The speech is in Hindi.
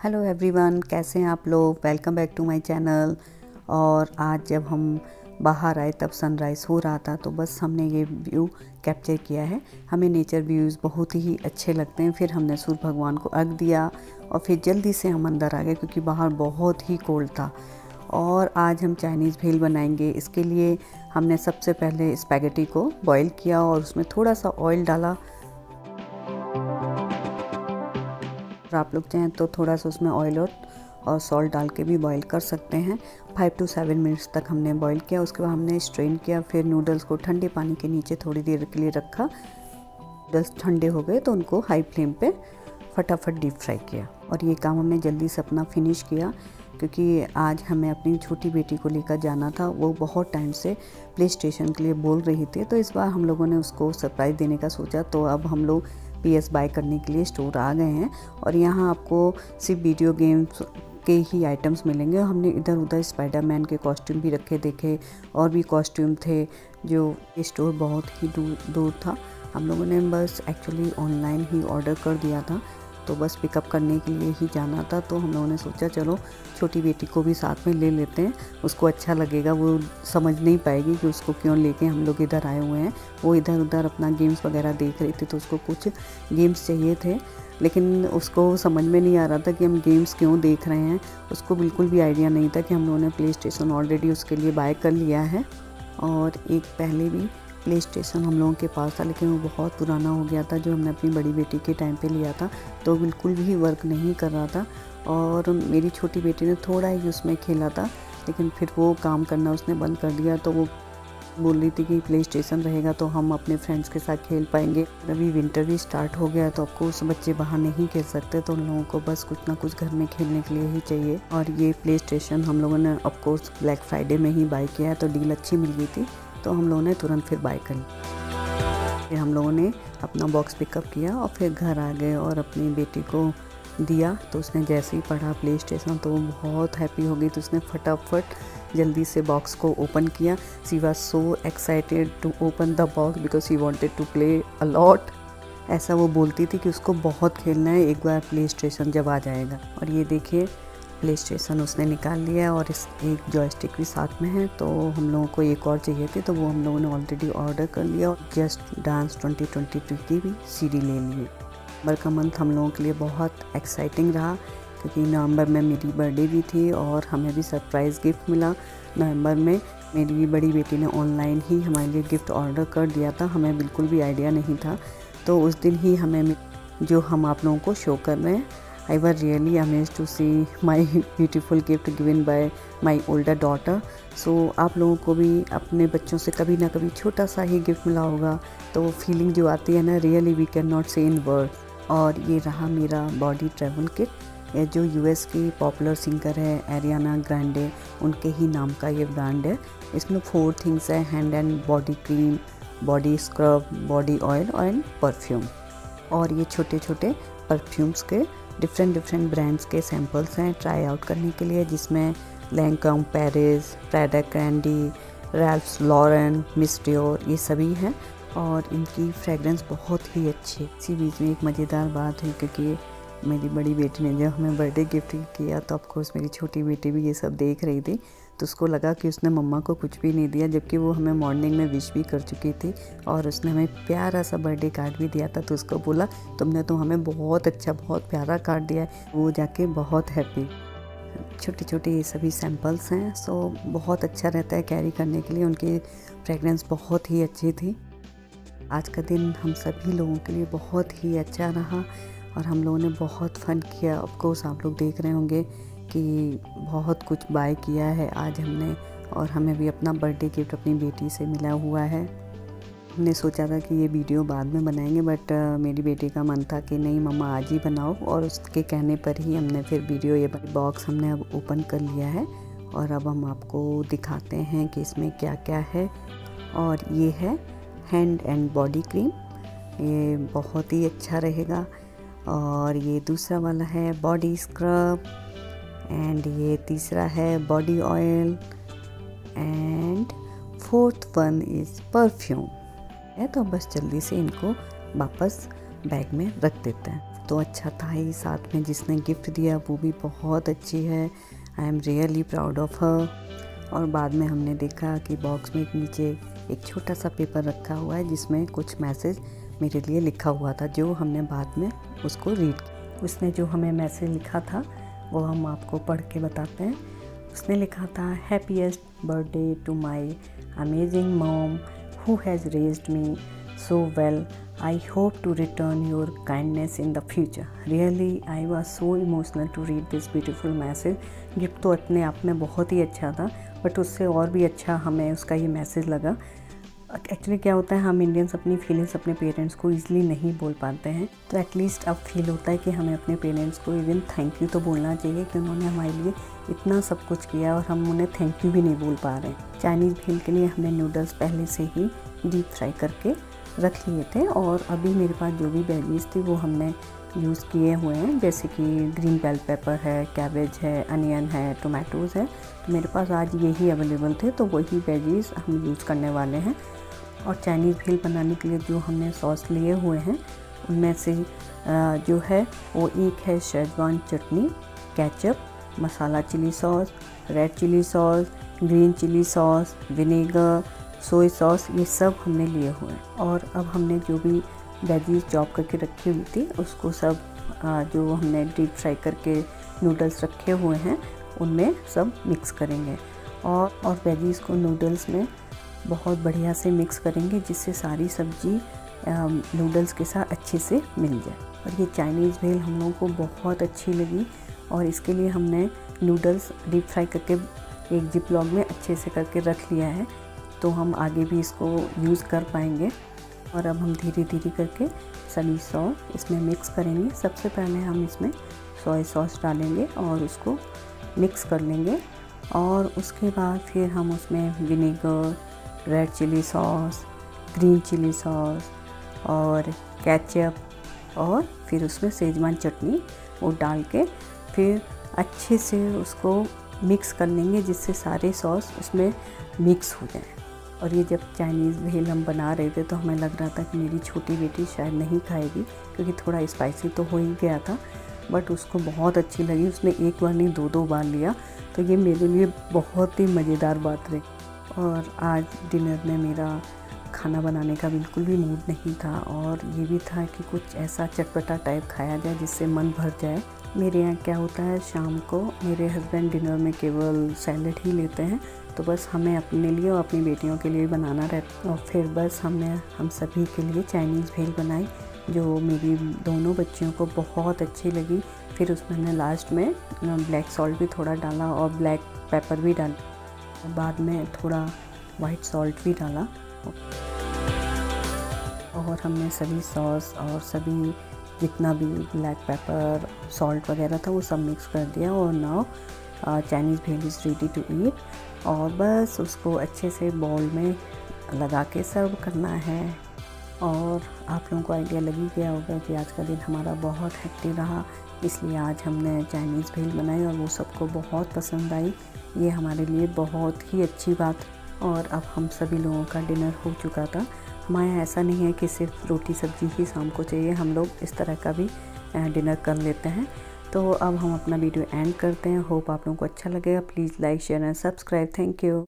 हेलो एवरीवन, कैसे हैं आप लोग? Welcome back to my channel और आज जब हम बाहर आए, तब सनराइज़ हो रहा था तो बस हमने ये व्यू कैप्चर किया है। हमें नेचर व्यूज़ बहुत ही अच्छे लगते हैं। फिर हमने सूर्य भगवान को अर्घ दिया और फिर जल्दी से हम अंदर आ गए, क्योंकि बाहर बहुत ही कोल्ड था। और आज हम चाइनीज़ भेल बनाएँगे। इसके लिए हमने सबसे पहले स्पैगेटी को बॉईल किया और उसमें थोड़ा सा ऑयल डाला। और आप लोग चाहें तो थोड़ा सा उसमें ऑयल और और सॉल्ट डाल के भी बॉईल कर सकते हैं। फाइव टू सेवन मिनट्स तक हमने बॉईल किया, उसके बाद हमने स्ट्रेन किया, फिर नूडल्स को ठंडे पानी के नीचे थोड़ी देर के लिए रखा। नूडल्स ठंडे हो गए तो उनको हाई फ्लेम पे फटाफट डीप फ्राई किया। और ये काम हमने जल्दी से अपना फिनिश किया, क्योंकि आज हमें अपनी छोटी बेटी को लेकर जाना था। वो बहुत टाइम से प्ले स्टेशन के लिए बोल रही थी तो इस बार हम लोगों ने उसको सरप्राइज़ देने का सोचा तो अब हम लोग पी एस बाय करने के लिए स्टोर आ गए हैं और यहाँ आपको सिर्फ़ वीडियो गेम्स के ही आइटम्स मिलेंगे। हमने इधर उधर स्पाइडरमैन के कॉस्ट्यूम भी रखे, देखे और भी कॉस्ट्यूम थे जो स्टोर बहुत ही दूर दूर था। हम लोगों ने बस एक्चुअली ऑनलाइन ही ऑर्डर कर दिया था। तो बस पिकअप करने के लिए ही जाना था तो हम लोगों ने सोचा, चलो, छोटी बेटी को भी साथ में ले लेते हैं। उसको अच्छा लगेगा, वो समझ नहीं पाएगी कि उसको क्यों लेके हम लोग इधर आए हुए हैं। वो इधर उधर अपना गेम्स वगैरह देख रही थी तो उसको कुछ गेम्स चाहिए थे। लेकिन उसको समझ में नहीं आ रहा था कि हम गेम्स क्यों देख रहे हैं। उसको बिल्कुल भी आइडिया नहीं था कि हम लोगों ने प्ले स्टेशन ऑलरेडी उसके लिए बाय कर लिया है। और एक पहले भी प्ले स्टेशन हम लोगों के पास था, लेकिन वो बहुत पुराना हो गया था, जो हमने अपनी बड़ी बेटी के टाइम पे लिया था। तो बिल्कुल भी वर्क नहीं कर रहा था और मेरी छोटी बेटी ने थोड़ा ही उसमें खेला था, लेकिन फिर वो काम करना उसने बंद कर दिया। तो वो बोल रही थी कि प्ले स्टेशन रहेगा तो हम अपने फ्रेंड्स के साथ खेल पाएँगे। अभी विंटर भी स्टार्ट हो गया तो आपको उस बच्चे बाहर नहीं खेल सकते तो उन लोगों को बस कुछ ना कुछ घर में खेलने के लिए ही चाहिए। और ये प्ले स्टेशन हम लोगों ने ऑफकोर्स ब्लैक फ्राइडे में ही बाई किया है तो डील अच्छी मिल गई थी। तो हम लोगों ने तुरंत फिर बाई करी। फिर हम लोगों ने अपना बॉक्स पिकअप किया और फिर घर आ गए और अपनी बेटी को दिया। तो उसने जैसे ही पढ़ा प्ले स्टेशन तो वो बहुत हैप्पी हो गई। तो उसने फटाफट जल्दी से बॉक्स को ओपन किया। She was so excited to open the box because he wanted to play a lot ऐसा वो बोलती थी कि उसको बहुत खेलना है, एक बार प्ले स्टेशन जब आ जाएगा। और ये देखिए प्ले स्टेशन उसने निकाल लिया और इस एक जॉयस्टिक भी साथ में है तो हम लोगों को एक और चाहिए थी तो वो हम लोगों ने ऑलरेडी ऑर्डर कर लिया और जस्ट डांस 2022 की भी सीडी ले ली नवंबर का मंथ हम लोगों के लिए बहुत एक्साइटिंग रहा, क्योंकि नवंबर में मेरी बर्थडे भी थी और हमें भी सरप्राइज़ गिफ्ट मिला। नवंबर में मेरी बड़ी बेटी ने ऑनलाइन ही हमारे लिए गिफ्ट ऑर्डर कर दिया था, हमें बिल्कुल भी आइडिया नहीं था। तो उस दिन ही हमें जो हम आप लोगों को शो कर रहे हैं I was really amazed to see my beautiful gift given by my older daughter. So so, आप लोगों को भी अपने बच्चों से कभी ना कभी छोटा सा ही गिफ्ट मिला होगा। तो वो फीलिंग जो आती है ना रियली वी कैन नॉट से इन वर्ड और ये रहा मेरा बॉडी ट्रेवल किट ये जो यूएस की पॉपुलर सिंगर है एरियाना ग्रांडे उनके ही नाम का ये ब्रांड है। इसमें फोर थिंग्स है hand and body cream body scrub body oil and perfume और ये छोटे छोटे परफ्यूम्स के डिफरेंट डिफरेंट ब्रांड्स के सैम्पल्स हैं ट्राई आउट करने के लिए, जिसमें Lancome Paris Prada candy Ralph's Lauren मिस्ट्योर ये सभी हैं। और इनकी फ्रेगरेंस बहुत ही अच्छी। इसी बीच में एक मज़ेदार बात है, क्योंकि मेरी बड़ी बेटी ने जब हमें बर्थडे गिफ्ट किया तो ऑफकोर्स मेरी छोटी बेटी भी ये सब देख रही थी। तो उसको लगा कि उसने मम्मा को कुछ भी नहीं दिया, जबकि वो हमें मॉर्निंग में विश भी कर चुकी थी और उसने हमें प्यारा सा बर्थडे कार्ड भी दिया था तो उसको बोला, तुमने तो हमें बहुत अच्छा बहुत प्यारा कार्ड दिया है, वो जाके बहुत हैप्पी छोटे छोटे ये सभी सैम्पल्स हैं सो बहुत अच्छा रहता है कैरी करने के लिए, उनकी फ्रेगरेंस बहुत ही अच्छी थी। आज का दिन हम सभी लोगों के लिए बहुत ही अच्छा रहा और हम लोगों ने बहुत फ़न किया। ऑफकोर्स आप लोग देख रहे होंगे कि बहुत कुछ बाय किया है, आज हमने और हमें भी अपना बर्थडे गिफ्ट अपनी बेटी से मिला हुआ है। हमने सोचा था कि ये वीडियो बाद में बनाएँगे बट मेरी बेटी का मन था कि नहीं, मम्मा आज ही बनाओ। और उसके कहने पर ही हमने फिर वीडियो ये बॉक्स हमने अब ओपन कर लिया है और अब हम आपको दिखाते हैं कि इसमें क्या क्या है। और ये है हैंड एंड बॉडी क्रीम ये बहुत ही अच्छा रहेगा। और ये दूसरा वाला है बॉडी स्क्रब एंड ये तीसरा है body oil and fourth one is perfume है तो बस जल्दी से इनको वापस बैग में रख देते हैं। तो अच्छा था ही साथ में जिसने गिफ्ट दिया, वो भी बहुत अच्छी है। I am really proud of her और बाद में हमने देखा कि बॉक्स में नीचे एक छोटा सा पेपर रखा हुआ है, जिसमें कुछ मैसेज मेरे लिए लिखा हुआ था, जो हमने बाद में उसको रीड उसने जो हमें मैसेज लिखा था वो हम आपको पढ़ के बताते हैं। उसने लिखा था happiest birthday to my amazing mom who has raised me so well I hope to return your kindness in the future really I was so emotional to read this beautiful message gift तो अपने आप में बहुत ही अच्छा था बट उससे और भी अच्छा हमें उसका ये मैसेज लगा एक्चुअली क्या होता है, हम इंडियंस अपनी फीलिंग्स अपने पेरेंट्स को ईजिली नहीं बोल पाते हैं। तो एटलीस्ट अब फील होता है कि हमें अपने पेरेंट्स को इवन थैंक यू तो बोलना चाहिए कि उन्होंने हमारे लिए इतना सब कुछ किया और हम उन्हें थैंक यू भी नहीं बोल पा रहे चाइनीज़ भील के लिए हमने नूडल्स पहले से ही डीप फ्राई करके रख लिए थे और अभी मेरे पास जो भी वेजीज थी, वो हमने यूज़ किए हुए हैं, जैसे कि ग्रीन बेल पेपर है कैबेज है अनियन है टोमेटोज़ है। तो मेरे पास आज यही अवेलेबल थे तो वही वेजीज हम यूज़ करने वाले हैं। और चाइनीज़ भील बनाने के लिए जो हमने सॉस लिए हुए हैं, उनमें से जो है, वो एक है Schezwan chutney ketchup masala chilli sauce red chilli sauce green chilli sauce vinegar soya sauce ये सब हमने लिए हुए हैं। और अब हमने जो भी वेजीज चॉप करके रखी हुई थी, उसको सब जो हमने डीप फ्राई करके नूडल्स रखे हुए हैं, उनमें सब मिक्स करेंगे। और और वेजीज़ को नूडल्स में बहुत बढ़िया से मिक्स करेंगे, जिससे सारी सब्ज़ी नूडल्स के साथ अच्छे से मिल जाए। और ये चाइनीज़ भेल हम लोगों को बहुत अच्छी लगी, और इसके लिए हमने नूडल्स डीप फ्राई करके एक जिप लॉग में अच्छे से करके रख लिया है तो हम आगे भी इसको यूज़ कर पाएँगे। और अब हम धीरे धीरे करके सभी सॉस इसमें मिक्स करेंगे। सबसे पहले हम इसमें सोया सॉस डालेंगे और उसको मिक्स कर लेंगे और उसके बाद फिर हम उसमें vinegar red chilli sauce green chilli sauce और केचप और फिर उसमें सेजवान चटनी वो डाल के फिर अच्छे से उसको मिक्स कर लेंगे जिससे सारे सॉस उसमें मिक्स हो जाए। और ये जब चाइनीज़ भेल हम बना रहे थे तो हमें लग रहा था कि मेरी छोटी बेटी शायद नहीं खाएगी, क्योंकि थोड़ा स्पाइसी तो हो ही गया था बट उसको बहुत अच्छी लगी। उसने एक बार नहीं दो दो बार लिया। तो ये मेरे लिए बहुत ही मज़ेदार बात रही। और आज डिनर में मेरा खाना बनाने का बिल्कुल भी मूड नहीं था, और ये भी था कि कुछ ऐसा चटपटा टाइप खाया जाए जिससे मन भर जाए। मेरे यहाँ क्या होता है, शाम को मेरे हस्बैंड डिनर में केवल सैलड ही लेते हैं तो बस हमें अपने लिए और अपनी बेटियों के लिए बनाना रहता और फिर बस हमने, हम सभी के लिए चाइनीज़ भेल बनाई, जो मेरी दोनों बच्चियों को बहुत अच्छी लगी। फिर उसमें लास्ट में ब्लैक सॉल्ट भी थोड़ा डाला और ब्लैक पेपर भी डाला, बाद में थोड़ा वाइट सॉल्ट भी डाला। और हमने सभी सॉस और सभी जितना भी ब्लैक पेपर सॉल्ट वगैरह था, वो सब मिक्स कर दिया और now Chinese bhel is ready to eat और बस उसको अच्छे से बॉल में लगा के सर्व करना है। और आप लोगों को आइडिया लगी गया होगा कि आज का दिन हमारा बहुत हेक्टिव रहा। इसलिए आज हमने चाइनीज़ भेल बनाई और वो सबको बहुत पसंद आई। ये हमारे लिए बहुत ही अच्छी बात। और अब हम सभी लोगों का डिनर हो चुका था। हमारे ऐसा नहीं है कि सिर्फ़ रोटी, सब्ज़ी ही शाम को चाहिए, हम लोग इस तरह का भी डिनर कर लेते हैं। तो अब हम अपना वीडियो एंड करते हैं। होप आप लोगों को अच्छा लगेगा please like, share and subscribe. Thank you.